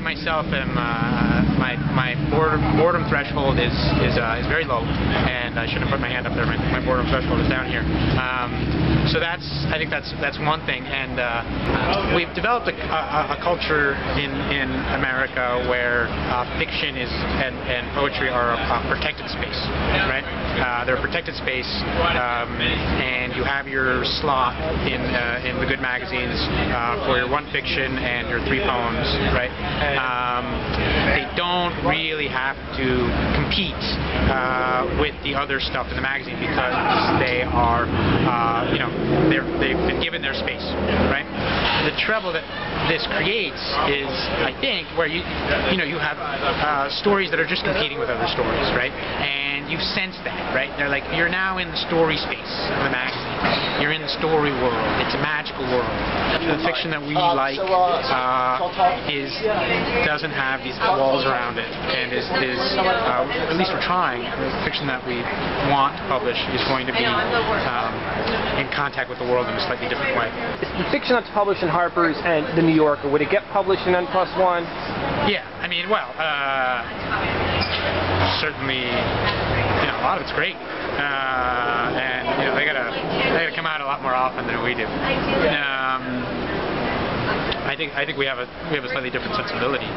myself am uh, my my boredom, boredom threshold is is uh, is very low, and I shouldn't put my hand up there. My, my boredom threshold is down here. Um, so that's I think that's that's one thing, and uh, we've developed a, a, a culture in in America where uh, fiction is and, and poetry are a, a protected space, right? Uh, they're a protected space, um, and you have your slot in uh, in the good magazines uh, for your one fiction and your three poems, right? Um, they don't really have to compete uh, with the other stuff in the magazine because they are, uh, you know, they've been given their space, right? The trouble that this creates is, I think, where you, you know, you have stories that are just competing with other stories, right? And you sense that, right? They're like, you're now in the story space of the magazine. You're in the story world. It's a magical world. The fiction that we like uh, is doesn't have these walls around it, and is, is uh, at least we're trying. The fiction that we want to publish is going to be um, in contact with the world in a slightly different way. The fiction that's published in Harper's and The New Yorker, would it get published in N plus one? Yeah, I mean, well, uh, certainly, you know, a lot of it's great, uh, and you know, they gotta they gotta come out a lot more often than we do. Um, I think I think we have a we have a slightly different sensibility.